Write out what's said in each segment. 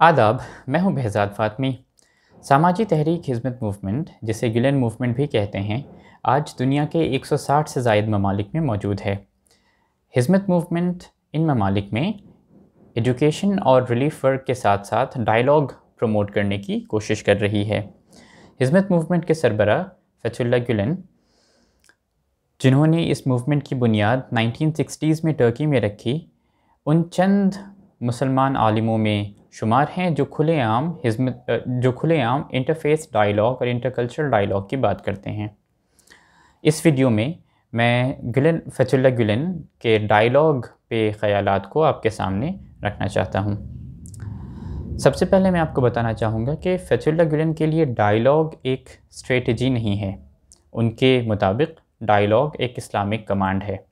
आदाब, मैं हूँ behzad फ़ातमी। सामाजी तहरीक हिजमत मूवमेंट, जिसे गिलन मूवमेंट भी कहते हैं, आज दुनिया के 160 से जायद ममालिक में मौजूद है। हिजमत मूवमेंट, इन ममालिक में एजुकेशन और रिलीफ वर्क के साथ साथ डायलॉग प्रमोट करने की कोशिश कर रही है। हिजमत मूवमेंट के सरबरा फतुल्ला गुलन, जिन्होंने इस मूवमेंट की बुनियाद 1960s में टर्की में रखी, उन चंद मुसलमान आलिमों में शुमार हैं जो खुलेआम हिजमत जो खुलेआम इंटरफेस डायलॉग और इंटरकल्चरल डायलॉग की बात करते हैं। इस वीडियो में मैं गुलन फतुल्ला गुलन के डायलॉग पे ख़यालात को आपके सामने रखना चाहता हूँ। सबसे पहले मैं आपको बताना चाहूँगा कि फतुल्ला गुलन के लिए डायलॉग एक स्ट्रेटजी नहीं है। उनके मुताबिक डायलॉग एक इस्लामिक कमांड है।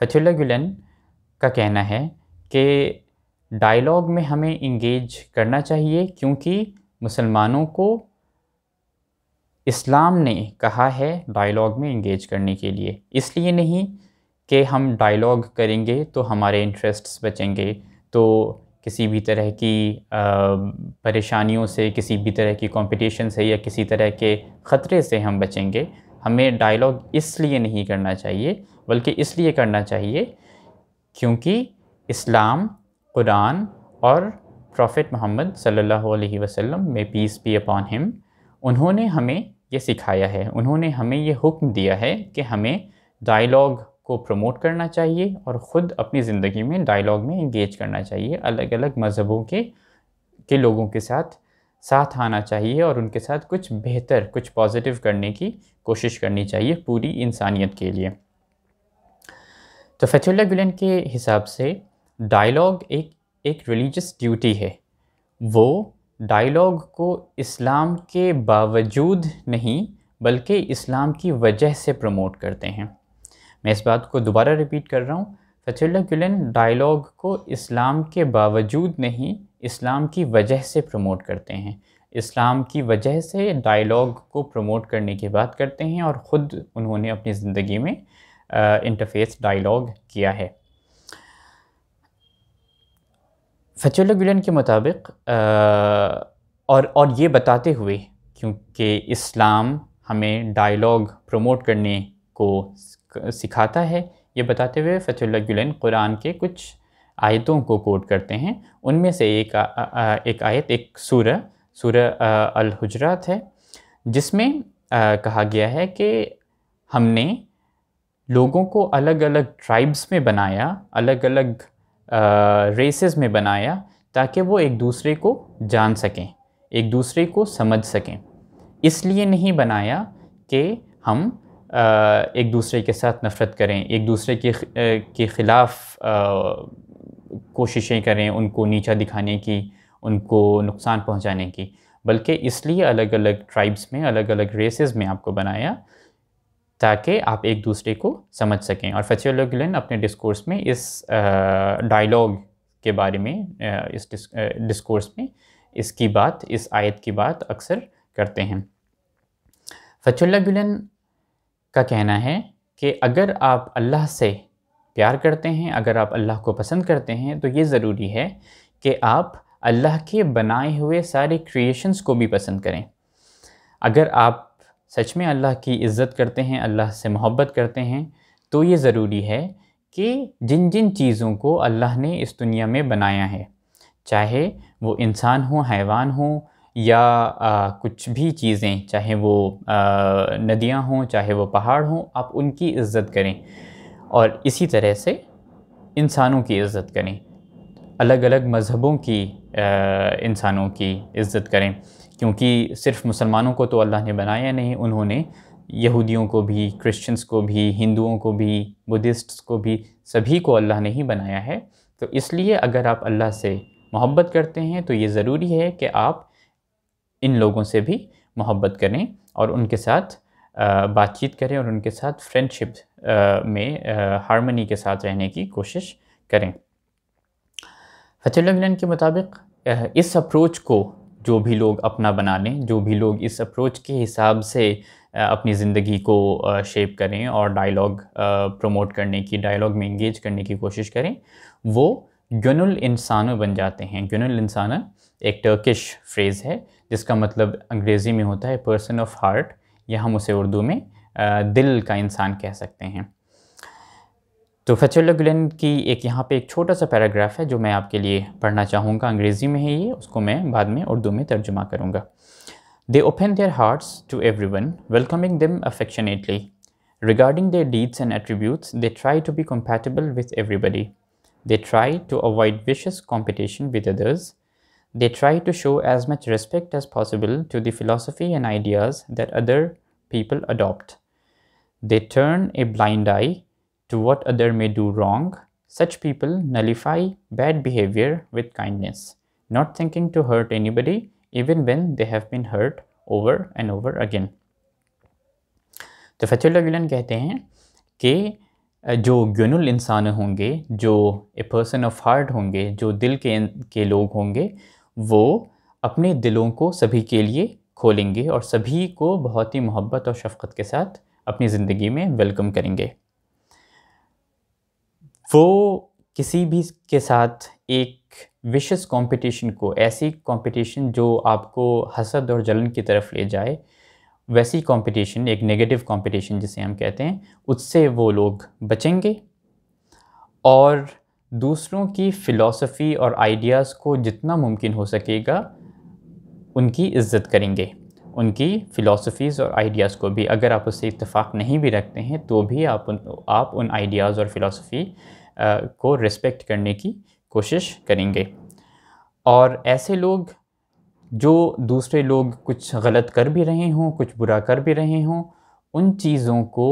फतुल्ला गुलन का कहना है कि डायलॉग में हमें इंगेज करना चाहिए क्योंकि मुसलमानों को इस्लाम ने कहा है डायलॉग में इंगेज करने के लिए। इसलिए नहीं कि हम डायलॉग करेंगे तो हमारे इंटरेस्ट्स बचेंगे। तो किसी भी तरह की परेशानियों से, किसी भी तरह की कंपटीशन से या किसी तरह के ख़तरे से हम बचेंगे। हमें डायलॉग इसलिए नहीं करना चाहिए, बल्कि इसलिए करना चाहिए क्योंकि इस्लाम कुरान और प्रॉफिट मोहम्मद सल्लल्लाहु अलैहि वसल्लम में पीस बी अपॉन हिम उन्होंने हमें ये सिखाया है। उन्होंने हमें ये हुक्म दिया है कि हमें डायलॉग को प्रमोट करना चाहिए और ख़ुद अपनी ज़िंदगी में डायलॉग में इंगेज करना चाहिए अलग अलग मज़हबों के के लोगों के साथ साथ आना चाहिए और उनके साथ कुछ बेहतर, कुछ पॉजिटिव करने की कोशिश करनी चाहिए पूरी इंसानियत के लिए। तो फतुल्ला गुलन के हिसाब से डायलॉग एक एक रिलीजियस ड्यूटी है। वो डायलॉग को इस्लाम के बावजूद नहीं, बल्कि इस्लाम की वजह से प्रमोट करते हैं। मैं इस बात को दोबारा रिपीट कर रहा हूँ। फतुल्ला गुलन डायलॉग को इस्लाम के बावजूद नहीं, इस्लाम की वजह से प्रमोट करते हैं। इस्लाम की वजह से डायलॉग को प्रमोट करने की बात करते हैं और ख़ुद उन्होंने अपनी ज़िंदगी में इंटरफेस डायलॉग किया है। फचुल्ला गुलन के मुताबिक और और ये बताते हुए क्योंकि इस्लाम हमें डायलॉग प्रमोट करने को सिखाता है ये बताते हुए फतुल्ला गुलन कुरान के कुछ आयतों को कोट करते हैं। उनमें से एक आ, आ, एक आयत एक सूर सूर अल हुजरात है जिसमें आ, कहा गया है कि हमने लोगों को अलग अलग ट्राइब्स में बनाया अलग अलग रेसेस में बनाया ताकि वो एक दूसरे को जान सकें एक दूसरे को समझ सकें। इसलिए नहीं बनाया कि हम आ, एक दूसरे के साथ नफ़रत करें एक दूसरे के के ख़िलाफ़ कोशिशें करें उनको नीचा दिखाने की उनको नुकसान पहुँचाने की। बल्कि इसलिए अलग अलग ट्राइब्स में अलग अलग रेसेस में आपको बनाया ताकि आप एक दूसरे को समझ सकें। और फचुल्ला अपने डिस्कोर्स में इस डायलॉग के बारे में इस डिस्कोर्स में इसकी बात, इस आयत की बात अक्सर करते हैं। फचुल्ला का कहना है कि अगर आप अल्लाह से प्यार करते हैं, अगर आप अल्लाह को पसंद करते हैं तो ये ज़रूरी है कि आप अल्लाह के बनाए हुए सारे क्रिएशंस को भी पसंद करें। अगर आप सच में अल्लाह की इज़्ज़त करते हैं अल्लाह से मोहब्बत करते हैं तो ये ज़रूरी है कि जिन जिन चीज़ों को अल्लाह ने इस दुनिया में बनाया है चाहे वो इंसान हो हैवान हो या आ, कुछ भी चीज़ें चाहे वो नदियाँ हों चाहे वो पहाड़ हों आप उनकी इज़्ज़त करें और इसी तरह से इंसानों की इज़्ज़त करें। अलग अलग मज़हबों की इंसानों की इज़्ज़त करें। क्योंकि सिर्फ़ मुसलमानों को तो अल्लाह ने बनाया नहीं, उन्होंने यहूदियों को भी क्रिश्चियंस को भी, हिंदुओं को भी बुद्धिस्ट्स को भी, सभी को अल्लाह ने ही बनाया है। तो इसलिए अगर आप अल्लाह से मोहब्बत करते हैं तो ये ज़रूरी है कि आप इन लोगों से भी मोहब्बत करें और उनके साथ बातचीत करें और उनके साथ फ्रेंडशिप में हारमनी के साथ रहने की कोशिश करें। फतेह के मुताबिक इस अप्रोच को जो भी लोग अपना बना लें जो भी लोग इस अप्रोच के हिसाब से अपनी ज़िंदगी को शेप करें और डायलॉग प्रमोट करने की डायलॉग में इंगेज करने की कोशिश करें, वो गनुल इंसानो बन जाते हैं। गनुल इंसाना एक टर्किश फ्रेज़ है, जिसका मतलब अंग्रेज़ी में होता है पर्सन ऑफ़ हार्ट या हम उसे उर्दू में दिल का इंसान कह सकते हैं। तो फेचुल्ला गुलेन की एक यहाँ पे एक छोटा सा पैराग्राफ है जो मैं आपके लिए पढ़ना चाहूँगा। अंग्रेज़ी में है ये, उसको मैं बाद में उर्दू में तर्जुमा करूँगा। They open their hearts to every one welcoming them affectionately regarding their deeds and attributes they try to be compatible with everybody they try to avoid vicious competition with others they try to show as much respect as possible to the philosophy and ideas that other people adopt they turn a blind eye to what other may do wrong. Such people nullify bad behavior with kindness, not thinking to hurt anybody even when they have been hurt over and over again. तो फतुल्ला गिलन कहते हैं कि जो गनुल इंसान होंगे जो a person of heart होंगे जो दिल के के लोग होंगे वो अपने दिलों को सभी के लिए खोलेंगे और सभी को बहुत ही मोहब्बत और शफ़क़त के साथ अपनी ज़िंदगी में वेलकम करेंगे वो किसी भी के साथ एक विशेष कंपटीशन को, ऐसी कंपटीशन जो आपको हसद और जलन की तरफ़ ले जाए, वैसी कंपटीशन एक नेगेटिव कंपटीशन जिसे हम कहते हैं, उससे वो लोग बचेंगे। और दूसरों की फ़िलासफ़ी और आइडियाज़ को जितना मुमकिन हो सकेगा, उनकी इज़्ज़त करेंगे। उनकी फ़िलासफ़ीज़ और आइडियाज़ को भी। अगर आप उससे इतफ़ाक़ नहीं भी रखते हैं तो भी आप उन आप उन आइडियाज़ और फ़िलासफ़ी को रिस्पेक्ट करने की कोशिश करेंगे। और ऐसे लोग जो दूसरे लोग कुछ गलत कर भी रहे हों कुछ बुरा कर भी रहे हों उन चीज़ों को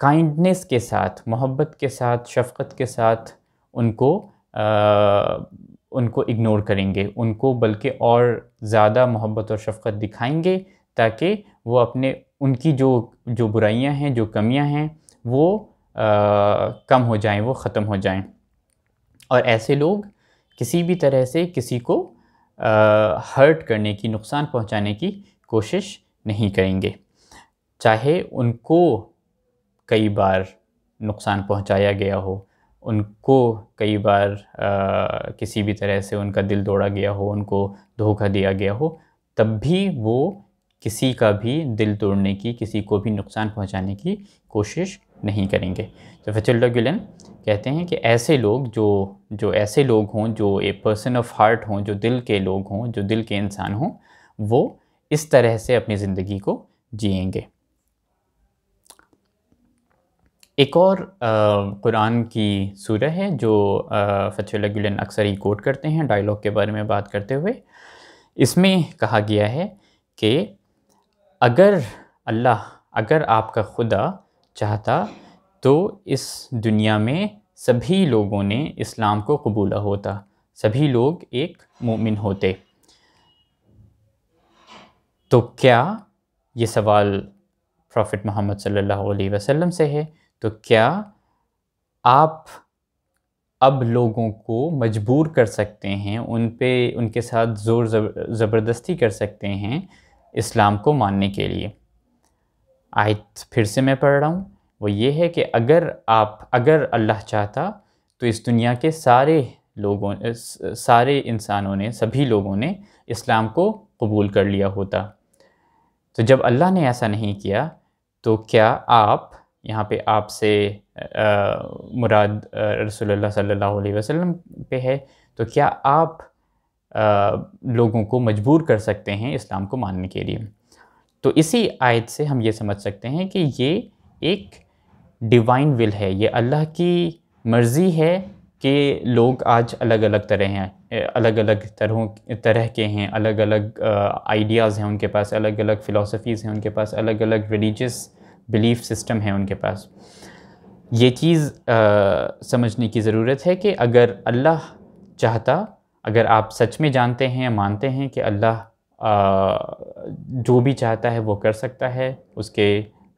काइंडनेस के साथ मोहब्बत के साथ शफ़क़त के साथ उनको आ, उनको इग्नोर करेंगे। उनको बल्कि और ज़्यादा मोहब्बत और शफ़क़त दिखाएँगे ताकि वो अपने उनकी जो जो बुराइयाँ हैं जो कमियाँ हैं वो कम हो जाएँ वो ख़त्म हो जाएँ। और ऐसे लोग किसी भी तरह से किसी को हर्ट करने की नुकसान पहुँचाने की कोशिश नहीं करेंगे। चाहे उनको कई बार नुकसान पहुँचाया गया हो उनको कई बार आ, किसी भी तरह से उनका दिल तोड़ा गया हो उनको धोखा दिया गया हो तब भी वो किसी का भी दिल तोड़ने की किसी को भी नुकसान पहुँचाने की कोशिश नहीं करेंगे। तो फचल्ला गिलन कहते हैं कि ऐसे लोग जो जो ऐसे लोग हों, जो ए पर्सन ऑफ़ हार्ट हों, जो दिल के लोग हों, जो दिल के इंसान हों, वो इस तरह से अपनी ज़िंदगी को जिएँगे। एक और कुरान की सूरह है जो फतुल्ला गुलन अक्सर ही कोट करते हैं, डायलॉग के बारे में बात करते हुए। इसमें कहा गया है कि अगर अल्लाह, अगर आपका खुदा चाहता तो इस दुनिया में सभी लोगों ने इस्लाम को कबूला होता। सभी लोग एक मोमिन होते। तो क्या ये सवाल प्रॉफिट मोहम्मद सल्लल्लाहु अलैहि वसल्लम से है? तो क्या आप अब लोगों को मजबूर कर सकते हैं, उन पे, उनके साथ ज़ोर ज़बरदस्ती कर सकते हैं इस्लाम को मानने के लिए? आयत फिर से मैं पढ़ रहा हूँ। वो ये है कि अगर आप अगर अल्लाह चाहता तो इस दुनिया के सारे लोगों सारे इंसानों ने सभी लोगों ने इस्लाम को कबूल कर लिया होता। तो जब अल्लाह ने ऐसा नहीं किया तो क्या आप यहाँ पे आपसे मुराद रसोल्ला अलैहि वसल्लम पे है तो क्या आप आ, लोगों को मजबूर कर सकते हैं इस्लाम को मानने के लिए? तो इसी आयत से हम ये समझ सकते हैं कि ये एक डिवाइन विल है। ये अल्लाह की मर्ज़ी है कि लोग आज अलग अलग तरह हैं अलग अलग तरहों, तरह के हैं अलग अलग आइडियाज़ हैं उनके पास अलग अलग फ़िलासफ़ीज़ हैं उनके पास अलग अलग रिलीजस बिलीफ सिस्टम है उनके पास। ये चीज़ समझने की ज़रूरत है कि अगर अल्लाह चाहता, अगर आप सच में जानते हैं, मानते हैं कि अल्लाह जो भी चाहता है वो कर सकता है उसके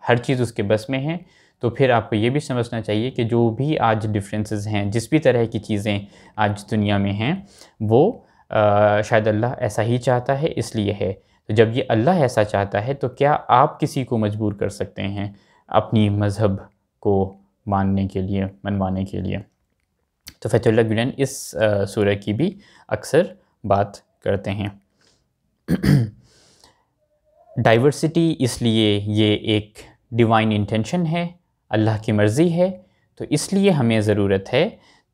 हर चीज़ उसके बस में है। तो फिर आपको ये भी समझना चाहिए कि जो भी आज डिफरेंसेस हैं जिस भी तरह की चीज़ें आज दुनिया में हैं वो आ, शायद अल्लाह ऐसा ही चाहता है इसलिए है। तो जब ये अल्लाह ऐसा चाहता है तो क्या आप किसी को मजबूर कर सकते हैं अपनी मज़हब को मानने के लिए मनवाने के लिए? तो फतुल्ला गुलन इस सूरह की भी अक्सर बात करते हैं। डाइवर्सिटी इसलिए ये एक डिवाइन इंटेंशन है, अल्लाह की मर्ज़ी है तो इसलिए हमें ज़रूरत है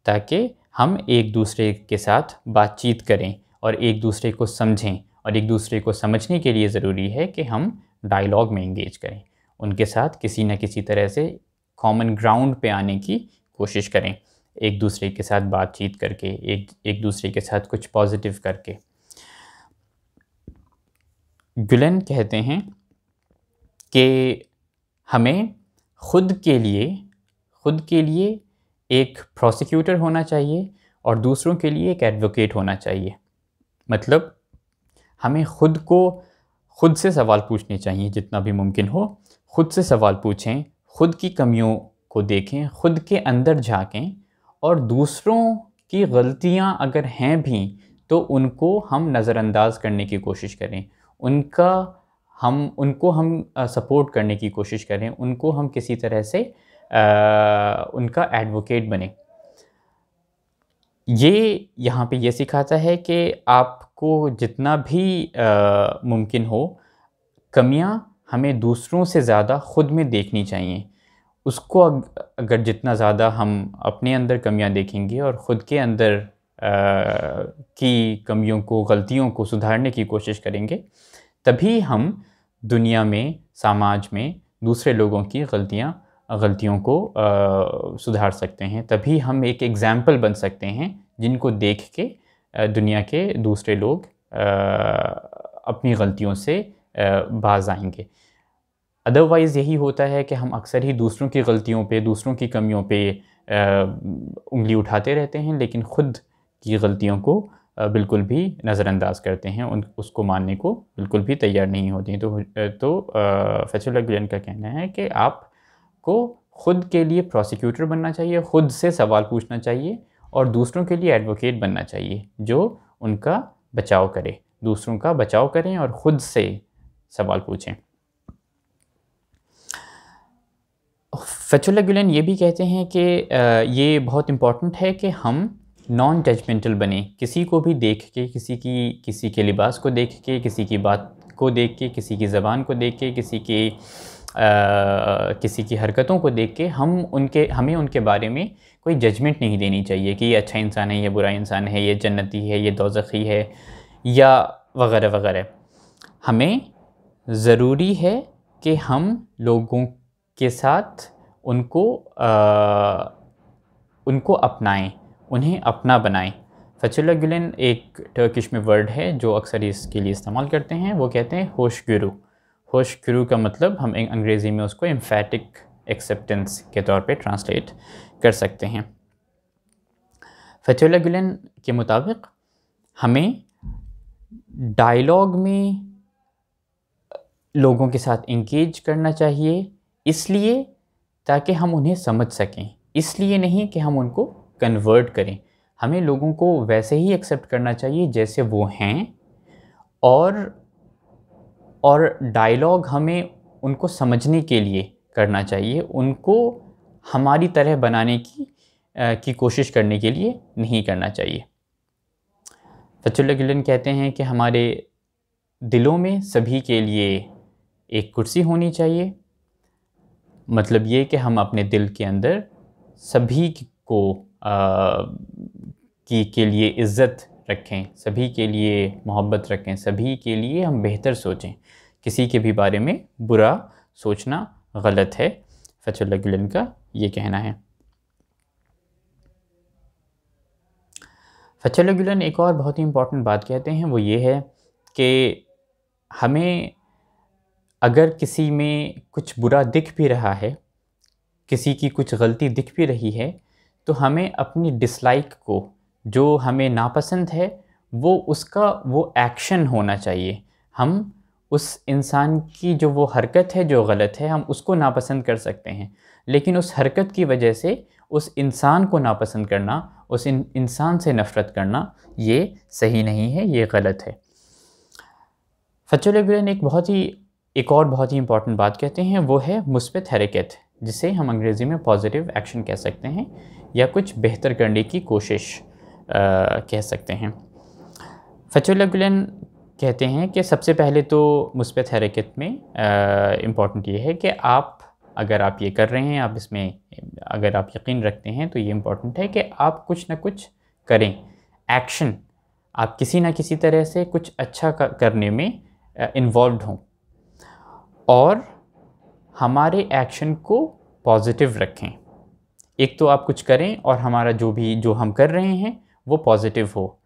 ताकि हम एक दूसरे के साथ बातचीत करें और एक दूसरे को समझें और एक दूसरे को समझने के लिए ज़रूरी है कि हम डायलॉग में इंगेज करें। उनके साथ किसी न किसी तरह से कॉमन ग्राउंड पे आने की कोशिश करें। एक दूसरे के साथ बातचीत करके, एक एक दूसरे के साथ कुछ पॉजिटिव करके। गुलन कहते हैं कि हमें ख़ुद के लिए, ख़ुद के लिए एक प्रोसिक्यूटर होना चाहिए और दूसरों के लिए एक एडवोकेट होना चाहिए। मतलब हमें ख़ुद को, ख़ुद से सवाल पूछने चाहिए जितना भी मुमकिन हो। ख़ुद से सवाल पूछें, ख़ुद की कमियों को देखें, ख़ुद के अंदर झाँकें और दूसरों की गलतियाँ अगर हैं भी तो उनको हम नज़रअंदाज करने की कोशिश करें। उनका हम उनको हम सपोर्ट करने की कोशिश करें उनको हम किसी तरह से आ, उनका एडवोकेट बने। ये यहाँ पे ये सिखाता है कि आपको जितना भी मुमकिन हो कमियाँ हमें दूसरों से ज़्यादा ख़ुद में देखनी चाहिए। उसको अगर जितना ज़्यादा हम अपने अंदर कमियाँ देखेंगे और ख़ुद के अंदर की कमियों को गलतियों को सुधारने की कोशिश करेंगे तभी हम दुनिया में समाज में दूसरे लोगों की गलतियाँ गलतियों को आ, सुधार सकते हैं। तभी हम एक एग्ज़ाम्पल बन सकते हैं जिनको देख के दुनिया के दूसरे लोग आ, अपनी गलतियों से बाज आएँगे। अदरवाइज़ यही होता है कि हम अक्सर ही दूसरों की गलतियों पे दूसरों की कमियों पे उंगली उठाते रहते हैं लेकिन ख़ुद की गलतियों को बिल्कुल भी नज़रअंदाज करते हैं। उन, उसको मानने को बिल्कुल भी तैयार नहीं होती हैं। तो तो फैसुल्ला गुलन का कहना है कि आपको ख़ुद के लिए प्रोसिक्यूटर बनना चाहिए, ख़ुद से सवाल पूछना चाहिए और दूसरों के लिए एडवोकेट बनना चाहिए, जो उनका बचाव करे। दूसरों का बचाव करें और ख़ुद से सवाल पूछें। फचुल्ला गुलन ये भी कहते हैं कि ये बहुत इंपॉर्टेंट है कि हम नॉन जजमेंटल बने किसी को भी देख के किसी की किसी के लिबास को देख के किसी की बात को देख के किसी की ज़बान को देख के किसी के आ, किसी की हरकतों को देख के हम उनके हमें उनके बारे में कोई जजमेंट नहीं देनी चाहिए कि ये अच्छा इंसान है ये बुरा इंसान है ये जन्नती है ये दोजखी है या वगैरह वगैरह। हमें ज़रूरी है कि हम लोगों के साथ उनको आ, उनको अपनाएँ। उन्हें अपना बनाएँ। फचुल्ला गुलन एक टर्किश में वर्ड है, जो अक्सर इसके लिए इस्तेमाल करते हैं। वो कहते हैं होश गुरु होश गुरु का मतलब हम अंग्रेज़ी में उसको एम्फेटिक एक्सेप्टेंस के तौर पे ट्रांसलेट कर सकते हैं। फचुल्ला गुलन के मुताबिक हमें डायलॉग में लोगों के साथ इंगेज करना चाहिए, इसलिए ताकि हम उन्हें समझ सकें। इसलिए नहीं कि हम उनको कन्वर्ट करें। हमें लोगों को वैसे ही एक्सेप्ट करना चाहिए जैसे वो हैं और और डायलॉग हमें उनको समझने के लिए करना चाहिए उनको हमारी तरह बनाने की आ, की कोशिश करने के लिए नहीं करना चाहिए। फचुल्ला गिलन कहते हैं कि हमारे दिलों में सभी के लिए एक कुर्सी होनी चाहिए। मतलब ये कि हम अपने दिल के अंदर सभी को की, के लिए इज़्ज़त रखें, सभी के लिए मोहब्बत रखें, सभी के लिए हम बेहतर सोचें। किसी के भी बारे में बुरा सोचना गलत है। फचुल्ला गिलन का ये कहना है। फचुल्ला गिलन एक और बहुत ही इंपॉर्टेंट बात कहते हैं, वो ये है कि हमें अगर किसी में कुछ बुरा दिख भी रहा है, किसी की कुछ गलती दिख भी रही है तो हमें अपनी डिसलाइक को, जो हमें नापसंद है, वो उसका, वो एक्शन होना चाहिए। हम उस इंसान की जो वो हरकत है, जो गलत है, हम उसको नापसंद कर सकते हैं। लेकिन उस हरकत की वजह से उस इंसान को नापसंद करना, उस इंसान से नफ़रत करना, ये सही नहीं है, ये गलत है। फचुल एक बहुत ही एक और बहुत ही इंपॉर्टेंट बात कहते हैं वो है मुस्बत हरकत जिसे हम अंग्रेज़ी में पॉजिटिव एक्शन कह सकते हैं या कुछ बेहतर करने की कोशिश आ, कह सकते हैं। फचुल्ला गुलन कहते हैं कि सबसे पहले तो मुस्बत हरकत में इंपॉर्टेंट ये है कि आप अगर आप ये कर रहे हैं आप इसमें अगर आप यकीन रखते हैं तो ये इंपॉर्टेंट है कि आप कुछ ना कुछ करें। एक्शन आप किसी ना किसी तरह से कुछ अच्छा करने में इन्वॉल्व हों। और हमारे एक्शन को पॉजिटिव रखें। एक तो आप कुछ करें और हमारा जो भी, जो हम कर रहे हैं, वो पॉजिटिव हो।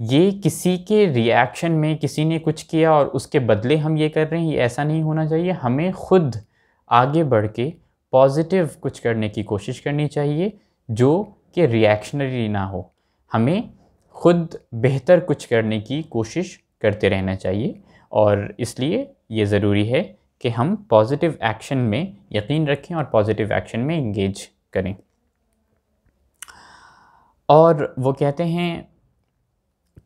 ये किसी के रिएक्शन में किसी ने कुछ किया और उसके बदले हम ये कर रहे हैं, ये ऐसा नहीं होना चाहिए। हमें ख़ुद आगे बढ़ के पॉजिटिव कुछ करने की कोशिश करनी चाहिए, जो कि रिएक्शनरी ना हो। हमें ख़ुद बेहतर कुछ करने की कोशिश करते रहना चाहिए और इसलिए ये ज़रूरी है कि हम पॉजिटिव एक्शन में यकीन रखें और पॉजिटिव एक्शन में इंगेज करें। और वो कहते हैं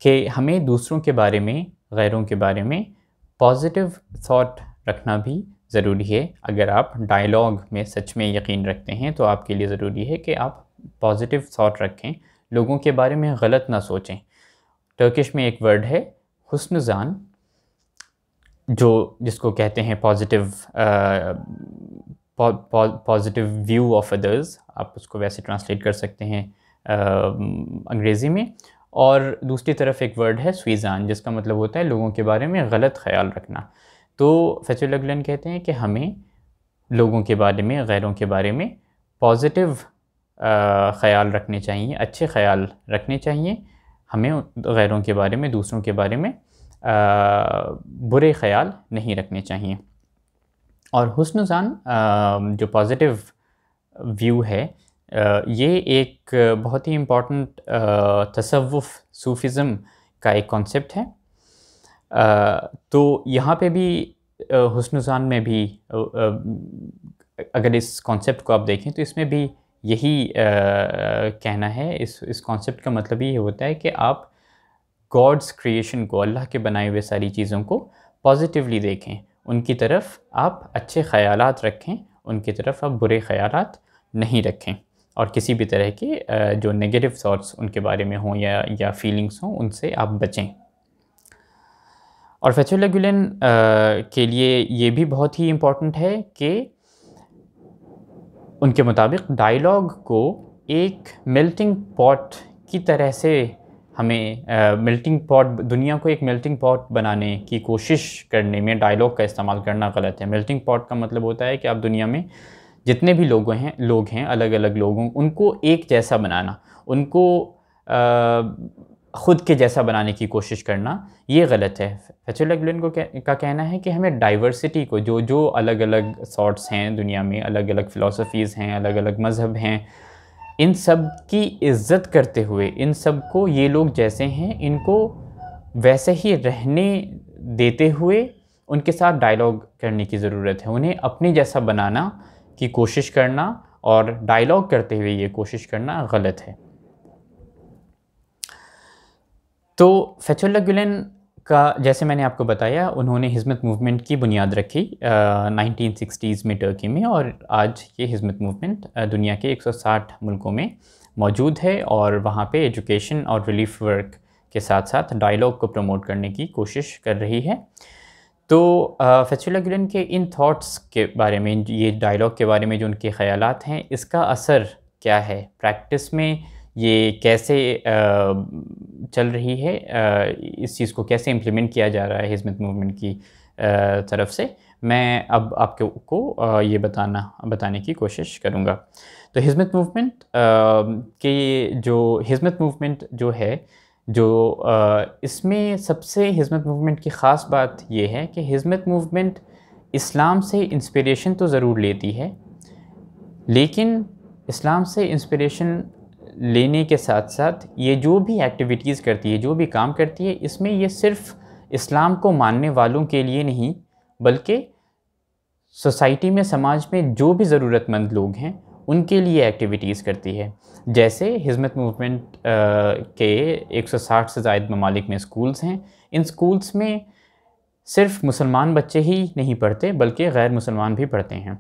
कि हमें दूसरों के बारे में, गैरों के बारे में पॉजिटिव थॉट रखना भी ज़रूरी है। अगर आप डायलॉग में सच में यकीन रखते हैं तो आपके लिए ज़रूरी है कि आप पॉजिटिव थॉट रखें। लोगों के बारे में गलत ना सोचें। टर्किश में एक वर्ड है हुस्न जान जो जिसको कहते हैं positive positive view of others आप उसको वैसे ट्रांसलेट कर सकते हैं अंग्रेज़ी में। और दूसरी तरफ़ एक वर्ड है स्वीज़ान जिसका मतलब होता है लोगों के बारे में गलत ख्याल रखना। तो फैचुलगलन कहते हैं कि हमें लोगों के बारे में, गैरों के बारे में पॉजिटिव ख्याल रखने चाहिए, अच्छे ख्याल रखने चाहिए। हमें गैरों के बारे में, दूसरों के बारे में बुरे ख्याल नहीं रखने चाहिए। और हुस्न जो पॉजिटिव व्यू है ये एक बहुत ही इंपॉर्टेंट तसव्वुफ़ सूफ़िज़म का एक कॉन्सेप्ट है। तो यहाँ पे भी हसन ज़ान में भी अगर इस कॉन्सेप्ट को आप देखें तो इसमें भी यही कहना है। इस इस कॉन्सेप्ट का मतलब ये होता है कि आप गॉड्स क्रिएशन को, अल्लाह के बनाए हुए सारी चीज़ों को पॉजिटिवली देखें। उनकी तरफ़ आप अच्छे ख़यालात रखें, उनकी तरफ़ आप बुरे ख़यालात नहीं रखें। और किसी भी तरह के जो नेगेटिव थाट्स उनके बारे में हों या या फीलिंग्स हों, उनसे आप बचें। और फेचुला गुलन के लिए ये भी बहुत ही इंपॉर्टेंट है कि उनके मुताबिक डायलॉग को एक मेल्टिंग पॉट की तरह से हमें मेल्टिंग पॉट दुनिया को एक मेल्टिंग पॉट बनाने की कोशिश करने में डायलॉग का इस्तेमाल करना गलत है। मेल्टिंग पॉट का मतलब होता है कि आप दुनिया में जितने भी लोग हैं लोग हैं अलग अलग लोगों उनको एक जैसा बनाना उनको ख़ुद के जैसा बनाने की कोशिश करना ये गलत है। फैचुलगलिन को कह, का कहना है कि हमें डाइवर्सिटी को जो जो अलग अलग सॉर्ट्स हैं दुनिया में अलग अलग फ़िलासफ़ीज़ हैं अलग अलग मज़हब हैं इन सब की इज़्ज़त करते हुए, इन सबको ये लोग जैसे हैं, इनको वैसे ही रहने देते हुए उनके साथ डायलॉग करने की ज़रूरत है। उन्हें अपने जैसा बनाना की कोशिश करना और डायलॉग करते हुए ये कोशिश करना गलत है। तो फेचुल्ला गुलेन का, जैसे मैंने आपको बताया, उन्होंने हिजमत मूवमेंट की बुनियाद रखी नाइनटीन सिक्सटीज़ में टर्की में और आज ये हिजमत मूवमेंट दुनिया के 160 मुल्कों में मौजूद है और वहाँ पे एजुकेशन और रिलीफ वर्क के साथ साथ डायलॉग को प्रमोट करने की कोशिश कर रही है। तो फेचुला गिलन के इन थॉट्स के बारे में, ये डायलॉग के बारे में जो उनके ख्याल हैं, इसका असर क्या है? प्रैक्टिस में ये कैसे चल रही है इस चीज़ को कैसे इम्प्लीमेंट किया जा रहा है हिजमत मूवमेंट की तरफ़ से, मैं अब आपके को ये बताना, बताने की कोशिश करूँगा। तो हिजमत मूवमेंट के जो हिजमत मूवमेंट जो है, जो इसमें सबसे हिजमत मूवमेंट की ख़ास बात यह है कि हिजमत मूवमेंट इस्लाम से इंस्पिरेशन तो ज़रूर लेती है, लेकिन इस्लाम से इंस्पिरेशन लेने के साथ साथ ये जो भी एक्टिविटीज़ करती है, जो भी काम करती है, इसमें ये सिर्फ़ इस्लाम को मानने वालों के लिए नहीं, बल्कि सोसाइटी में, समाज में जो भी ज़रूरतमंद लोग हैं, उनके लिए एक्टिविटीज़ करती है। जैसे हिजमत मूवमेंट के 160 से ज़ायद ममालिक में स्कूल्स हैं। इन स्कूल्स में सिर्फ़ मुसलमान बच्चे ही नहीं पढ़ते, बल्कि गैर मुसलमान भी पढ़ते हैं।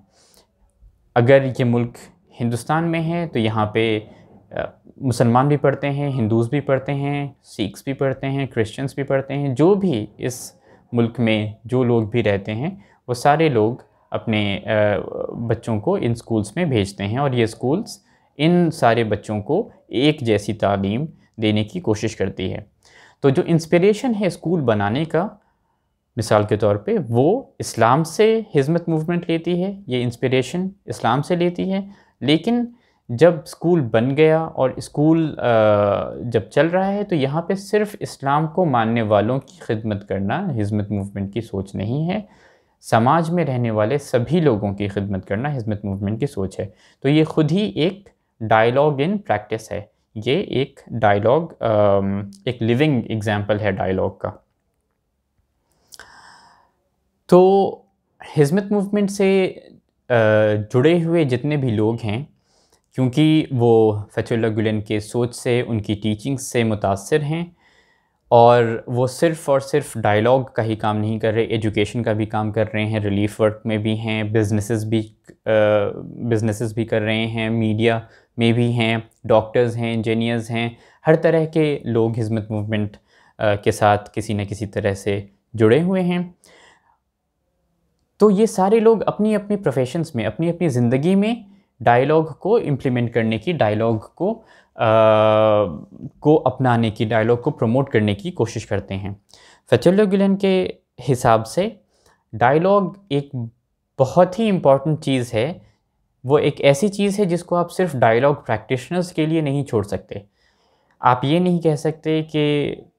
अगर ये मुल्क हिंदुस्तान में है तो यहाँ पे मुसलमान भी पढ़ते हैं, हिंदूज़ भी पढ़ते हैं, सिख्स भी पढ़ते हैं, क्रिश्चियंस भी पढ़ते हैं, जो भी इस मुल्क में जो लोग भी रहते हैं, वो सारे लोग अपने बच्चों को इन स्कूल्स में भेजते हैं और ये स्कूल्स इन सारे बच्चों को एक जैसी तालीम देने की कोशिश करती है। तो जो इंस्पिरेशन है स्कूल बनाने का, मिसाल के तौर पे, वो इस्लाम से हिजमत मूवमेंट लेती है, ये इंस्पिरेशन इस्लाम से लेती है, लेकिन जब स्कूल बन गया और स्कूल जब चल रहा है तो यहाँ पे सिर्फ़ इस्लाम को मानने वालों की खिदमत करना, हिजमत मूवमेंट की सोच नहीं है। समाज में रहने वाले सभी लोगों की खिदमत करना, हिजमत मूवमेंट की सोच है। तो ये ख़ुद ही एक डायलॉग इन प्रैक्टिस है। ये एक डायलॉग एक लिविंग एग्ज़ाम्पल है डायलॉग का। तो हिजमत मूवमेंट से जुड़े हुए जितने भी लोग हैं क्योंकि वो फतुल्ला गुलन के सोच से, उनकी टीचिंग से मुतासर हैं और वो सिर्फ़ और सिर्फ़ डायलॉग का ही काम नहीं कर रहे एजुकेशन का भी काम कर रहे हैं रिलीफ वर्क में भी हैं बिजनेसेस भी बिजनेसेस भी कर रहे हैं मीडिया में भी हैं डॉक्टर्स हैं इंजीनियर्स हैं, हर तरह के लोग हिजमत मूवमेंट के साथ किसी न किसी तरह से जुड़े हुए हैं। तो ये सारे लोग अपनी अपनी प्रोफेशंस में अपनी अपनी ज़िंदगी में डायलॉग को इम्प्लीमेंट करने की डायलॉग को आ, को अपनाने की डायलॉग को प्रमोट करने की कोशिश करते हैं। फचुल्ला गिलन के हिसाब से डायलॉग एक बहुत ही इंपॉर्टेंट चीज़ है। वो एक ऐसी चीज़ है जिसको आप सिर्फ़ डायलॉग प्रैक्टिशनर्स के लिए नहीं छोड़ सकते। आप ये नहीं कह सकते कि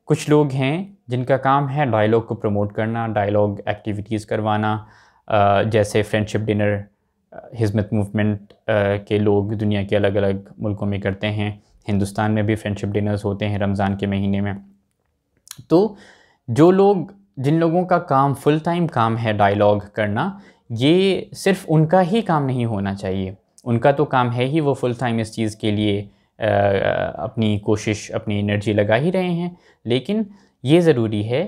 कुछ लोग हैं जिनका काम है डायलॉग को प्रमोट करना डायलॉग एक्टिविटीज़ करवाना जैसे फ्रेंडशिप डिनर हिजमत मूवमेंट के लोग दुनिया के अलग अलग मुल्कों में करते हैं। हिंदुस्तान में भी फ्रेंडशिप डिनर्स होते हैं रमज़ान के महीने में। तो जो लोग जिन लोगों का काम फुल टाइम काम है डायलॉग करना ये सिर्फ़ उनका ही काम नहीं होना चाहिए। उनका तो काम है ही वो फुल टाइम इस चीज़ के लिए आ, अपनी कोशिश अपनी एनर्जी लगा ही रहे हैं। लेकिन ये ज़रूरी है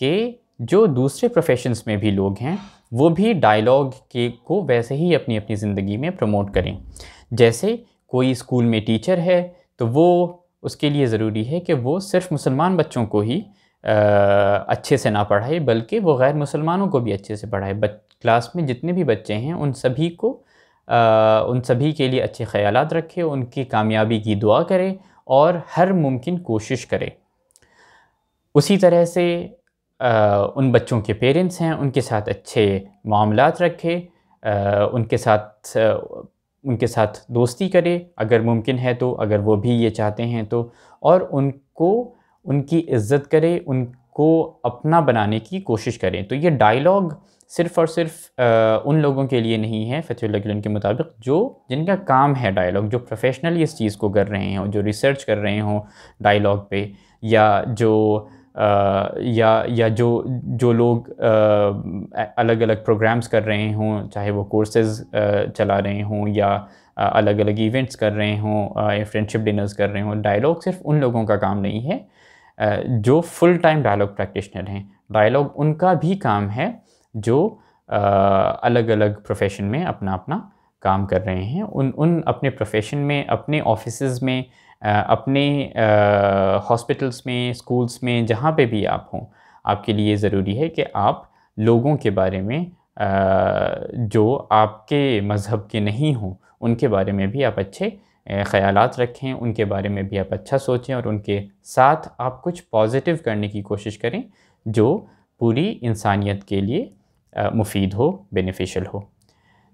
कि जो दूसरे प्रोफेशंस में भी लोग हैं वो भी डायलॉग के को वैसे ही अपनी अपनी ज़िंदगी में प्रमोट करें। जैसे कोई स्कूल में टीचर है तो वो उसके लिए ज़रूरी है कि वो सिर्फ़ मुसलमान बच्चों को ही आ, अच्छे से ना पढ़ाए बल्कि वो गैर मुसलमानों को भी अच्छे से पढ़ाए। क्लास में जितने भी बच्चे हैं उन सभी को आ, उन सभी के लिए अच्छे ख्याल रखे उनकी कामयाबी की दुआ करें और हर मुमकिन कोशिश करे। उसी तरह से उन बच्चों के पेरेंट्स हैं उनके साथ अच्छे मामलात रखे उनके साथ उनके साथ दोस्ती करे अगर मुमकिन है तो अगर वो भी ये चाहते हैं तो और उनको उनकी इज़्ज़त करे उनको अपना बनाने की कोशिश करें। तो ये डायलॉग सिर्फ़ और सिर्फ़ आ, उन लोगों के लिए नहीं है फतेह के मुताबिक जो जिनका काम है डायलॉग जो प्रोफेशनली इस चीज़ को कर रहे हों जो रिसर्च कर रहे हों डायलॉग पे या जो या या जो जो लोग अलग अलग प्रोग्राम्स कर रहे हों, चाहे वो कोर्सेज चला रहे हों या अलग अलग इवेंट्स कर रहे हों फ्रेंडशिप डिनर्स कर रहे हों डायलॉग सिर्फ़ उन लोगों का काम नहीं है। जो फुल टाइम डायलॉग प्रैक्टिशनर हैं डायलॉग उनका भी काम है जो अलग अलग प्रोफेशन में अपना अपना काम कर रहे हैं। उन उन अपने प्रोफेशन में, अपने ऑफ़िस में अपने हॉस्पिटल्स में स्कूल्स में, जहाँ पे भी आप हों, आपके लिए ज़रूरी है कि आप लोगों के बारे में जो आपके मज़हब के नहीं हों, उनके बारे में भी आप अच्छे ख़याल रखें, उनके बारे में भी आप अच्छा सोचें और उनके साथ आप कुछ पॉजिटिव करने की कोशिश करें, जो पूरी इंसानियत के लिए मुफीद हो बेनिफिशियल हो।